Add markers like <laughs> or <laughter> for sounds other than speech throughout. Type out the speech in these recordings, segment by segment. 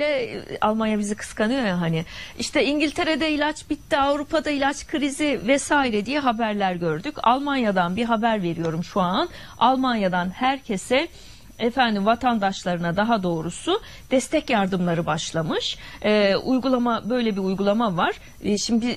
e, Almanya bizi kıskanıyor ya hani. İşte İngiltere'de ilaç bitti, Avrupa'da ilaç krizi vesaire diye haberler gördük. Almanya'dan bir haber veriyorum şu an. Almanya'dan herkese efendim vatandaşlarına daha doğrusu destek yardımları başlamış. Ee, uygulama böyle bir uygulama var. Ee, şimdi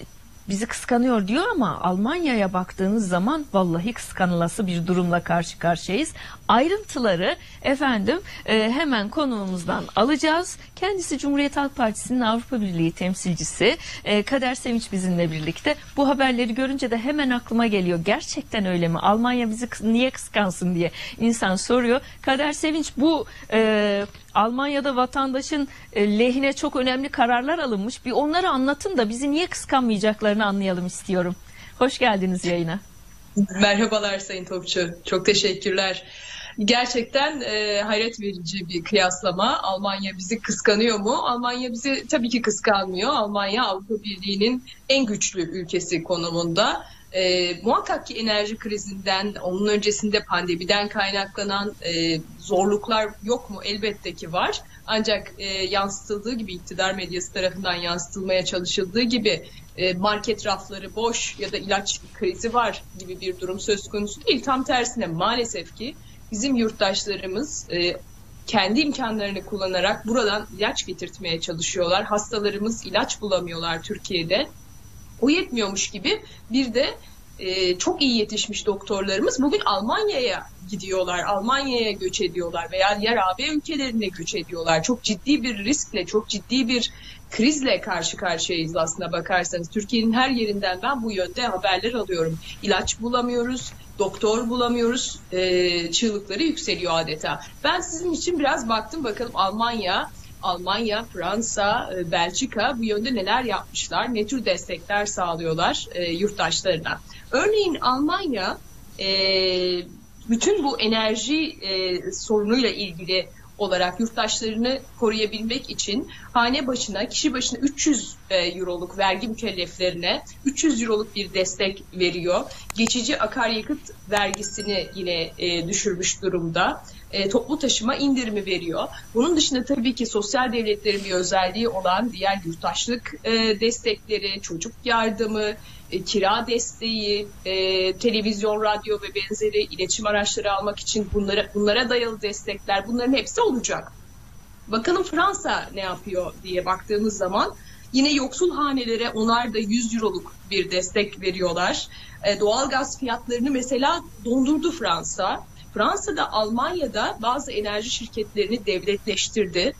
bizi kıskanıyor diyor ama Almanya'ya baktığınız zaman vallahi kıskanılası bir durumla karşı karşıyayız. Ayrıntıları efendim e, hemen konuğumuzdan alacağız. Kendisi Cumhuriyet Halk Partisi'nin Avrupa Birliği temsilcisi e, Kader Sevinç bizimle birlikte. Bu haberleri görünce de hemen aklıma geliyor. Gerçekten öyle mi? Almanya bizi niye kıskansın diye insan soruyor. Kader Sevinç bu e, Almanya'da vatandaşın e, lehine çok önemli kararlar alınmış. Bir onları anlatın da bizi niye kıskanmayacaklarını anlayalım istiyorum. Hoş geldiniz yayına. Merhabalar Sayın Topçu. Çok teşekkürler. Gerçekten e, hayret verici bir kıyaslama. Almanya bizi kıskanıyor mu? Almanya bizi tabii ki kıskanmıyor. Almanya Avrupa Birliği'nin en güçlü ülkesi konumunda. E, muhakkak ki enerji krizinden, onun öncesinde pandemiden kaynaklanan e, zorluklar yok mu? Elbette ki var. Ancak e, yansıtıldığı gibi iktidar medyası tarafından yansıtılmaya çalışıldığı gibi e, market rafları boş ya da ilaç krizi var gibi bir durum söz konusu değil. Tam tersine maalesef ki bizim yurttaşlarımız e, kendi imkanlarını kullanarak buradan ilaç getirtmeye çalışıyorlar. Hastalarımız ilaç bulamıyorlar Türkiye'de. O yetmiyormuş gibi bir de e, çok iyi yetişmiş doktorlarımız bugün Almanya'ya gidiyorlar, Almanya'ya göç ediyorlar veya diğer AB ülkelerine göç ediyorlar. Çok ciddi bir riskle, çok ciddi bir krizle karşı karşıyayız aslına bakarsanız. Türkiye'nin her yerinden ben bu yönde haberler alıyorum. İlaç bulamıyoruz, doktor bulamıyoruz, e, çığlıkları yükseliyor adeta. Ben sizin için biraz baktım bakalım Almanya, Almanya, Fransa, e, Belçika bu yönde neler yapmışlar, ne tür destekler sağlıyorlar e, yurttaşlarına. Örneğin Almanya e, bütün bu enerji sorunuyla ilgili olarak yurttaşlarını koruyabilmek için hane başına, kişi başına 300 e, euroluk vergi mükelleflerine 300 euroluk bir destek veriyor. Geçici akaryakıt vergisini yine e, düşürmüş durumda. E, toplu taşıma indirimi veriyor. Bunun dışında tabii ki sosyal devletlerin bir özelliği olan diğer yurttaşlık destekleri, çocuk yardımı, kira desteği, televizyon, radyo ve benzeri iletişim araçları almak için bunlara, bunlara dayalı destekler bunların hepsi olacak. Bakalım Fransa ne yapıyor diye baktığımız zaman yine yoksul hanelere onar da 100 euroluk bir destek veriyorlar. E, doğalgaz fiyatlarını mesela dondurdu Fransa. Fransa'da Almanya'da bazı enerji şirketlerini devletleştirdi.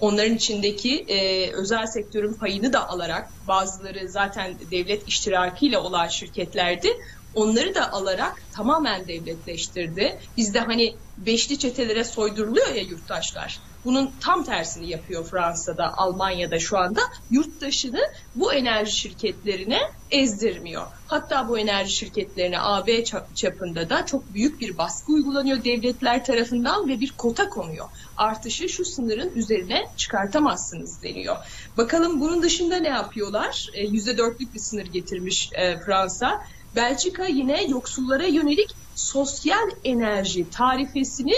Onların içindeki e, özel sektörün payını da alarak bazıları zaten devlet iştirakiyle olan şirketlerdi. Onları da alarak tamamen devletleştirdi. Bizde hani beşli çetelere soyduruluyor ya yurttaşlar. Bunun tam tersini yapıyor Fransa'da, Almanya'da şu anda. Yurttaşını bu enerji şirketlerine ezdirmiyor. Hatta bu enerji şirketlerine AB çapında da çok büyük bir baskı uygulanıyor devletler tarafından ve bir kota konuyor. Artışı şu sınırın üzerine çıkartamazsınız deniyor. Bakalım bunun dışında ne yapıyorlar? E, %4'lük bir sınır getirmiş e, Fransa. Belçika yine yoksullara yönelik sosyal enerji tarifesini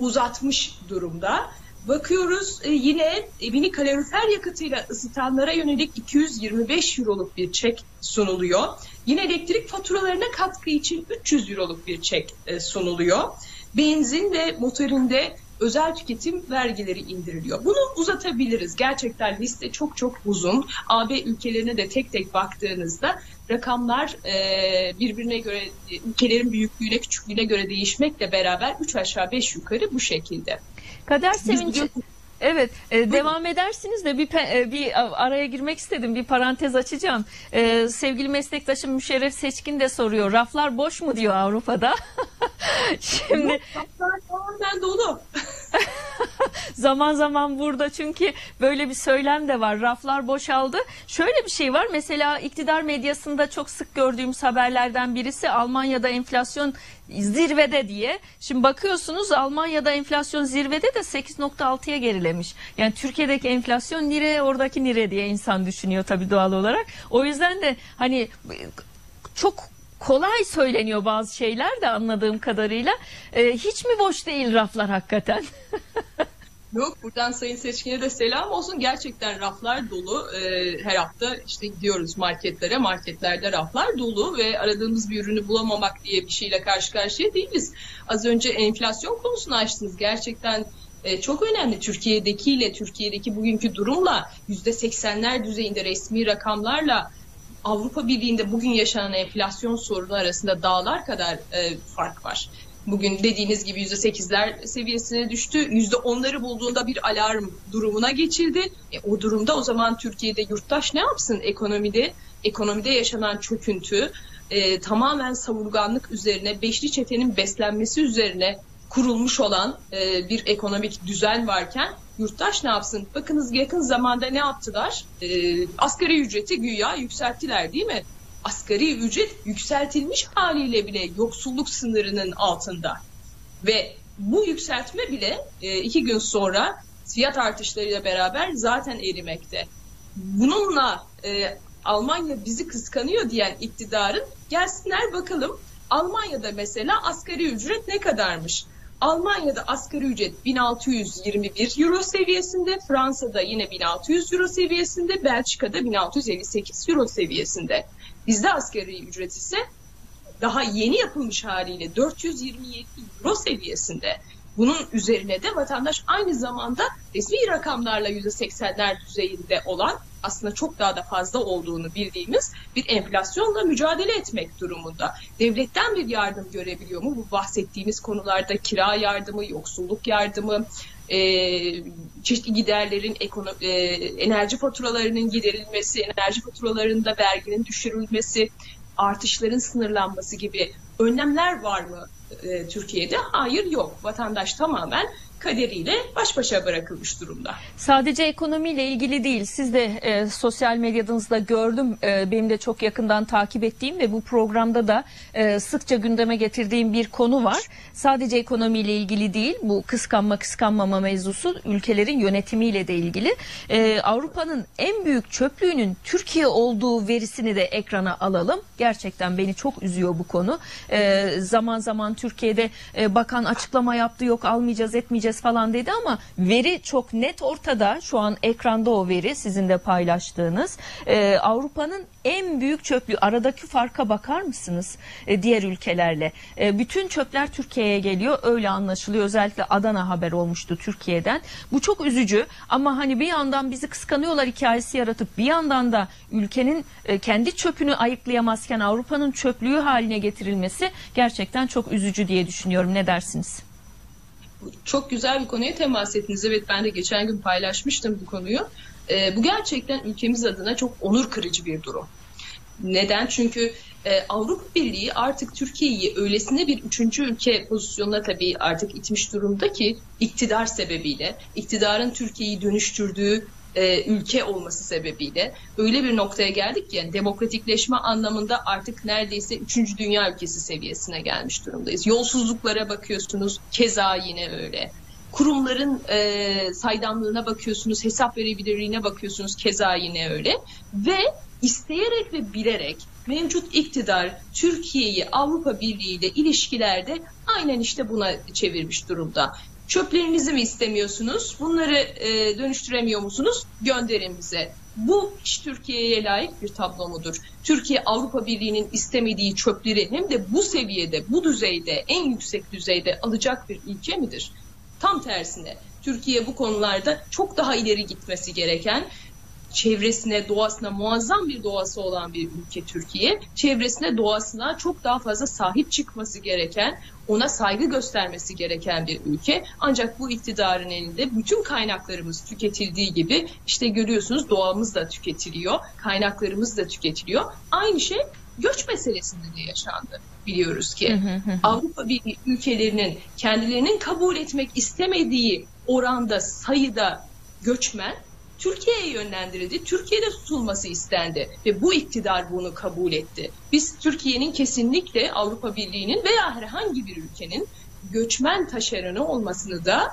uzatmış durumda. Bakıyoruz e, yine evini kalorifer yakıtıyla ısıtanlara yönelik 225 euroluk bir çek sunuluyor. Yine elektrik faturalarına katkı için 300 euroluk bir çek e, sunuluyor. Benzin ve motorinde özel tüketim vergileri indiriliyor. Bunu uzatabiliriz. Gerçekten liste çok çok uzun. AB ülkelerine de tek tek baktığınızda rakamlar e, birbirine göre ülkelerin büyüklüğüne küçüklüğüne göre değişmekle beraber 3 aşağı 5 yukarı bu şekilde. Kader Sevinç Evet, e, devam edersiniz de bir pe- e, bir araya girmek istedim. Bir parantez açacağım. E, sevgili meslektaşım Müşerref Seçkin de soruyor. Raflar boş mu diyor Avrupa'da? <laughs> Şimdi Hatta tamamen dolu. <laughs> <laughs> zaman zaman burada çünkü böyle bir söylem de var. Raflar boşaldı. Şöyle bir şey var. Mesela iktidar medyasında çok sık gördüğümüz haberlerden birisi Almanya'da enflasyon zirvede diye. Şimdi bakıyorsunuz Almanya'da enflasyon zirvede de 8.6'ya gerilemiş. Yani Türkiye'deki enflasyon nire oradaki nire diye insan düşünüyor tabii doğal olarak. O yüzden de hani çok kolay söyleniyor bazı şeyler de anladığım kadarıyla. Ee, hiç mi boş değil raflar hakikaten? <laughs> Yok buradan sayın seçkine de selam olsun. Gerçekten raflar dolu. Ee, her hafta işte gidiyoruz marketlere. Marketlerde raflar dolu ve aradığımız bir ürünü bulamamak diye bir şeyle karşı karşıya değiliz. Az önce enflasyon konusunu açtınız. Gerçekten e, çok önemli. Türkiye'dekiyle, Türkiye'deki bugünkü durumla yüzde seksenler düzeyinde resmi rakamlarla Avrupa Birliği'nde bugün yaşanan enflasyon sorunu arasında dağlar kadar e, fark var. Bugün dediğiniz gibi yüzde sekizler seviyesine düştü. Yüzde onları bulduğunda bir alarm durumuna geçildi. E, o durumda o zaman Türkiye'de yurttaş ne yapsın ekonomide? Ekonomide yaşanan çöküntü e, tamamen savurganlık üzerine, beşli çetenin beslenmesi üzerine kurulmuş olan e, bir ekonomik düzen varken yurttaş ne yapsın? Bakınız yakın zamanda ne yaptılar? E, asgari ücreti güya yükselttiler değil mi? Asgari ücret yükseltilmiş haliyle bile yoksulluk sınırının altında. Ve bu yükseltme bile e, iki gün sonra fiyat artışlarıyla beraber zaten erimekte. Bununla e, Almanya bizi kıskanıyor diyen iktidarın gelsinler bakalım Almanya'da mesela asgari ücret ne kadarmış? Almanya'da asgari ücret 1621 euro seviyesinde, Fransa'da yine 1600 euro seviyesinde, Belçika'da 1658 euro seviyesinde. Bizde asgari ücret ise daha yeni yapılmış haliyle 427 euro seviyesinde. Bunun üzerine de vatandaş aynı zamanda resmi rakamlarla %80'ler düzeyinde olan aslında çok daha da fazla olduğunu bildiğimiz bir enflasyonla mücadele etmek durumunda. Devletten bir yardım görebiliyor mu? Bu bahsettiğimiz konularda kira yardımı, yoksulluk yardımı, e, çeşitli giderlerin, ekono, e, enerji faturalarının giderilmesi, enerji faturalarında verginin düşürülmesi, artışların sınırlanması gibi önlemler var mı e, Türkiye'de? Hayır yok. Vatandaş tamamen kaderiyle baş başa bırakılmış durumda. Sadece ekonomiyle ilgili değil. Siz de e, sosyal medyanızda gördüm. E, benim de çok yakından takip ettiğim ve bu programda da e, sıkça gündeme getirdiğim bir konu var. Sadece ekonomiyle ilgili değil. Bu kıskanma kıskanmama mevzusu ülkelerin yönetimiyle de ilgili. E, Avrupa'nın en büyük çöplüğünün Türkiye olduğu verisini de ekrana alalım. Gerçekten beni çok üzüyor bu konu. E, zaman zaman Türkiye'de e, bakan açıklama yaptı yok almayacağız etmeyeceğiz falan dedi ama veri çok net ortada. Şu an ekranda o veri sizin de paylaştığınız. Ee, Avrupa'nın en büyük çöplüğü aradaki farka bakar mısınız e, diğer ülkelerle? E, bütün çöpler Türkiye'ye geliyor öyle anlaşılıyor. Özellikle Adana haber olmuştu Türkiye'den. Bu çok üzücü ama hani bir yandan bizi kıskanıyorlar hikayesi yaratıp bir yandan da ülkenin e, kendi çöpünü ayıklayamazken Avrupa'nın çöplüğü haline getirilmesi gerçekten çok üzücü diye düşünüyorum. Ne dersiniz? Çok güzel bir konuya temas ettiniz. Evet ben de geçen gün paylaşmıştım bu konuyu. E, bu gerçekten ülkemiz adına çok onur kırıcı bir durum. Neden? Çünkü e, Avrupa Birliği artık Türkiye'yi öylesine bir üçüncü ülke pozisyonuna tabii artık itmiş durumda ki iktidar sebebiyle, iktidarın Türkiye'yi dönüştürdüğü e, ülke olması sebebiyle öyle bir noktaya geldik ki yani demokratikleşme anlamında artık neredeyse üçüncü dünya ülkesi seviyesine gelmiş durumdayız. Yolsuzluklara bakıyorsunuz keza yine öyle. Kurumların e, saydamlığına bakıyorsunuz, hesap verebilirliğine bakıyorsunuz keza yine öyle. Ve isteyerek ve bilerek mevcut iktidar Türkiye'yi Avrupa Birliği ile ilişkilerde aynen işte buna çevirmiş durumda. Çöplerinizi mi istemiyorsunuz? Bunları e, dönüştüremiyor musunuz? Gönderin bize. Bu hiç Türkiye'ye layık bir tablo mudur? Türkiye Avrupa Birliği'nin istemediği çöpleri hem de bu seviyede, bu düzeyde, en yüksek düzeyde alacak bir ülke midir? Tam tersine Türkiye bu konularda çok daha ileri gitmesi gereken çevresine, doğasına muazzam bir doğası olan bir ülke Türkiye. Çevresine, doğasına çok daha fazla sahip çıkması gereken, ona saygı göstermesi gereken bir ülke. Ancak bu iktidarın elinde bütün kaynaklarımız tüketildiği gibi işte görüyorsunuz doğamız da tüketiliyor, kaynaklarımız da tüketiliyor. Aynı şey göç meselesinde de yaşandı biliyoruz ki. Avrupa Birliği ülkelerinin kendilerinin kabul etmek istemediği oranda sayıda göçmen Türkiye'ye yönlendirildi. Türkiye'de tutulması istendi ve bu iktidar bunu kabul etti. Biz Türkiye'nin kesinlikle Avrupa Birliği'nin veya herhangi bir ülkenin göçmen taşeronu olmasını da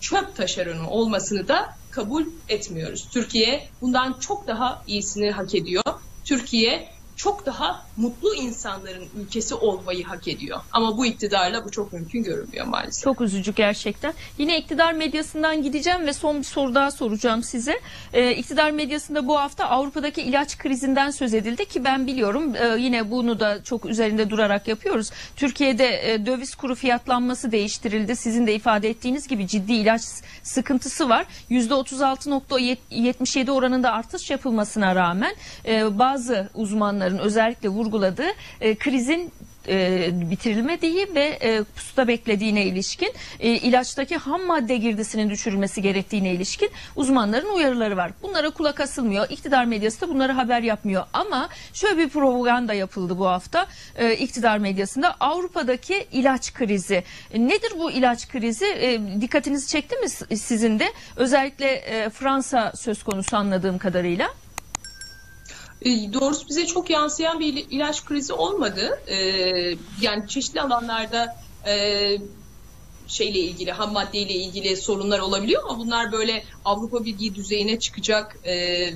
çöp taşeronu olmasını da kabul etmiyoruz. Türkiye bundan çok daha iyisini hak ediyor. Türkiye çok daha mutlu insanların ülkesi olmayı hak ediyor. Ama bu iktidarla bu çok mümkün görünmüyor maalesef. Çok üzücü gerçekten. Yine iktidar medyasından gideceğim ve son bir soru daha soracağım size. Ee, iktidar medyasında bu hafta Avrupa'daki ilaç krizinden söz edildi ki ben biliyorum e, yine bunu da çok üzerinde durarak yapıyoruz. Türkiye'de e, döviz kuru fiyatlanması değiştirildi. Sizin de ifade ettiğiniz gibi ciddi ilaç sıkıntısı var. %36.77 oranında artış yapılmasına rağmen e, bazı uzmanların özellikle vurguladığı e, krizin e, bitirilmediği ve e, pusuda beklediğine ilişkin e, ilaçtaki ham madde girdisinin düşürülmesi gerektiğine ilişkin uzmanların uyarıları var. Bunlara kulak asılmıyor. İktidar medyası da bunları haber yapmıyor. Ama şöyle bir propaganda yapıldı bu hafta e, iktidar medyasında Avrupa'daki ilaç krizi. E, nedir bu ilaç krizi? E, dikkatinizi çekti mi sizin de? Özellikle e, Fransa söz konusu anladığım kadarıyla. E, Doğrusu bize çok yansıyan bir il- ilaç krizi olmadı. E, yani çeşitli alanlarda e, şeyle ilgili, ham maddeyle ilgili sorunlar olabiliyor ama bunlar böyle Avrupa Birliği düzeyine çıkacak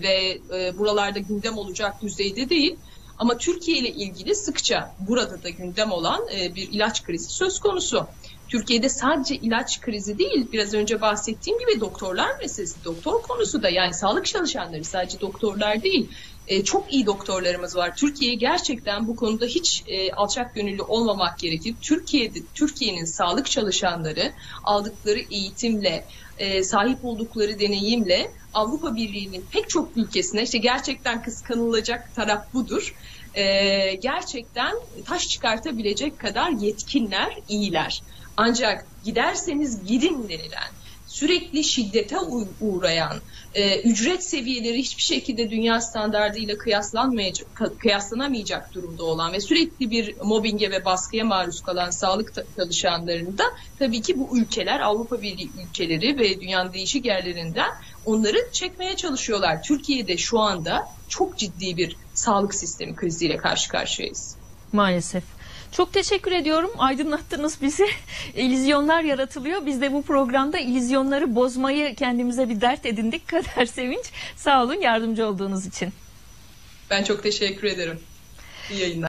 ve buralarda gündem olacak düzeyde değil. Ama Türkiye ile ilgili sıkça burada da gündem olan bir ilaç krizi söz konusu. Türkiye'de sadece ilaç krizi değil, biraz önce bahsettiğim gibi doktorlar meselesi, doktor konusu da yani sağlık çalışanları sadece doktorlar değil. E, çok iyi doktorlarımız var. Türkiye gerçekten bu konuda hiç e, alçak gönüllü olmamak gerekir. Türkiye'de Türkiye'nin sağlık çalışanları aldıkları eğitimle, e, sahip oldukları deneyimle Avrupa Birliği'nin pek çok ülkesine işte gerçekten kıskanılacak taraf budur. E, gerçekten taş çıkartabilecek kadar yetkinler, iyiler. Ancak giderseniz gidin denilen, sürekli şiddete uğrayan, e, ücret seviyeleri hiçbir şekilde dünya standartıyla kıyaslanmayacak, kıyaslanamayacak durumda olan ve sürekli bir mobbinge ve baskıya maruz kalan sağlık ta- çalışanlarını da tabii ki bu ülkeler, Avrupa Birliği ülkeleri ve dünyanın değişik yerlerinden onları çekmeye çalışıyorlar. Türkiye'de şu anda çok ciddi bir sağlık sistemi kriziyle karşı karşıyayız. Maalesef. Çok teşekkür ediyorum. Aydınlattınız bizi. <laughs> İllüzyonlar yaratılıyor. Biz de bu programda illüzyonları bozmayı kendimize bir dert edindik. <laughs> Kader Sevinç. Sağ olun yardımcı olduğunuz için. Ben çok teşekkür ederim. İyi yayınlar.